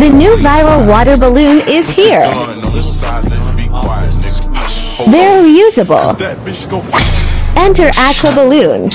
The new viral water balloon is here. They're reusable. Enter Aqua Balloon.